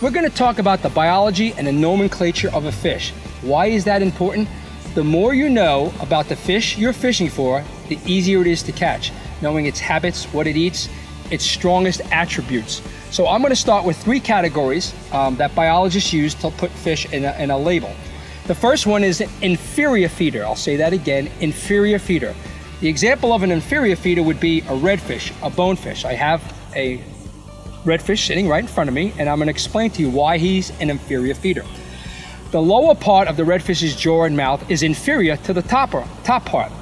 we're gonna talk about the biology and the nomenclature of a fish. Why is that important? The more you know about the fish you're fishing for, the easier it is to catch, knowing its habits, what it eats, its strongest attributes. So I'm gonna start with three categories um, that biologists use to put fish in a, in a label. The first one is an inferior feeder. I'll say that again, inferior feeder. The example of an inferior feeder would be a redfish, a bonefish. I have a redfish sitting right in front of me, and I'm gonna explain to you why he's an inferior feeder. The lower part of the redfish's jaw and mouth is inferior to the top, top part.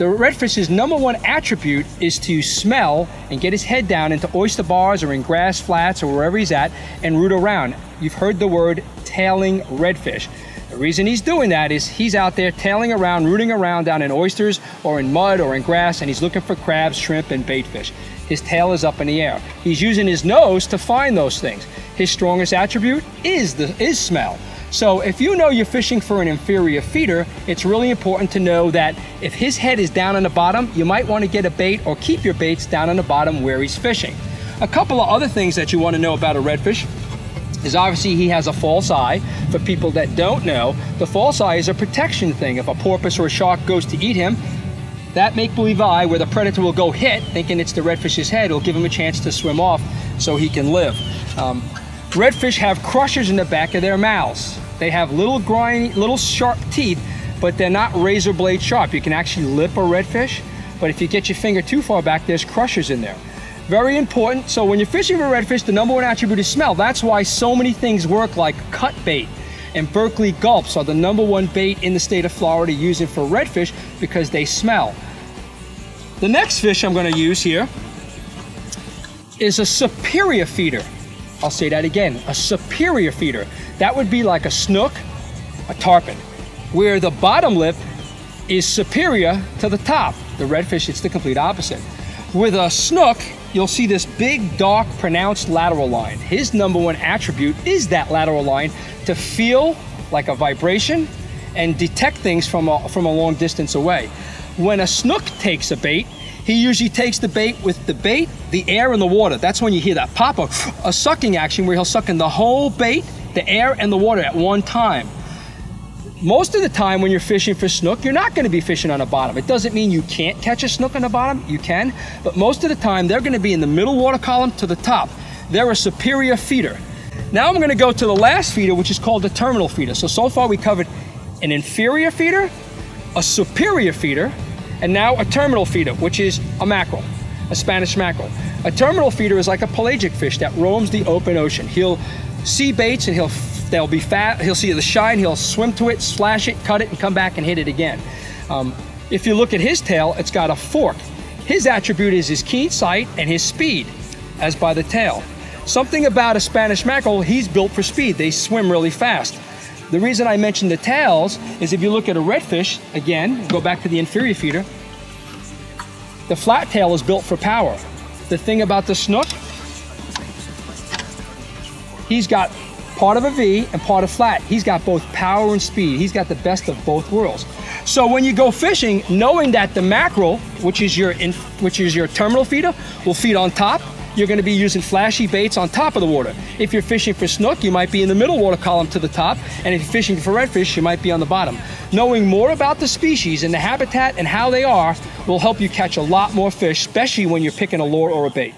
The redfish's number one attribute is to smell and get his head down into oyster bars or in grass flats or wherever he's at and root around. You've heard the word tailing redfish. The reason he's doing that is he's out there tailing around, rooting around down in oysters or in mud or in grass, and he's looking for crabs, shrimp, and bait fish. His tail is up in the air. He's using his nose to find those things. His strongest attribute is the is smell. So if you know you're fishing for an inferior feeder, it's really important to know that if his head is down on the bottom, you might want to get a bait or keep your baits down on the bottom where he's fishing. A couple of other things that you want to know about a redfish is obviously he has a false eye. For people that don't know, the false eye is a protection thing. If a porpoise or a shark goes to eat him, that make-believe eye where the predator will go hit, thinking it's the redfish's head, will give him a chance to swim off so he can live. Um, redfish have crushers in the back of their mouths. They have little grimy, little sharp teeth, but they're not razor blade sharp. You can actually lip a redfish, but if you get your finger too far back, there's crushers in there. Very important. So when you're fishing for redfish, the number one attribute is smell. That's why so many things work like cut bait and Berkley gulps are the number one bait in the state of Florida using for redfish because they smell. The next fish I'm going to use here is a superior feeder. I'll say that again, a superior feeder. That would be like a snook, a tarpon, where the bottom lip is superior to the top. The redfish, it's the complete opposite. With a snook, you'll see this big, dark, pronounced lateral line. His number one attribute is that lateral line to feel like a vibration and detect things from a, from a long distance away. When a snook takes a bait, he usually takes the bait with the bait, the air, and the water. That's when you hear that pop, of a sucking action where he'll suck in the whole bait, the air, and the water at one time. Most of the time when you're fishing for snook, you're not going to be fishing on the bottom. It doesn't mean you can't catch a snook on the bottom. You can. But most of the time, they're going to be in the middle water column to the top. They're a superior feeder. Now I'm going to go to the last feeder, which is called the terminal feeder. So, so far we covered an inferior feeder, a superior feeder, and now a terminal feeder, which is a mackerel, a Spanish mackerel. A terminal feeder is like a pelagic fish that roams the open ocean. He'll see baits and he'll they'll be fat. He'll see the shine. He'll swim to it, slash it, cut it, and come back and hit it again. Um, if you look at his tail, it's got a fork. His attribute is his keen sight and his speed, as by the tail. Something about a Spanish mackerel, he's built for speed. They swim really fast. The reason I mentioned the tails is if you look at a redfish, again, go back to the inferior feeder, the flat tail is built for power. The thing about the snook, he's got part of a V and part of flat. He's got both power and speed. He's got the best of both worlds. So when you go fishing, knowing that the mackerel, which is your in, which is your terminal feeder, will feed on top, you're going to be using flashy baits on top of the water. If you're fishing for snook, you might be in the middle water column to the top, and if you're fishing for redfish, you might be on the bottom. Knowing more about the species and the habitat and how they are will help you catch a lot more fish, especially when you're picking a lure or a bait.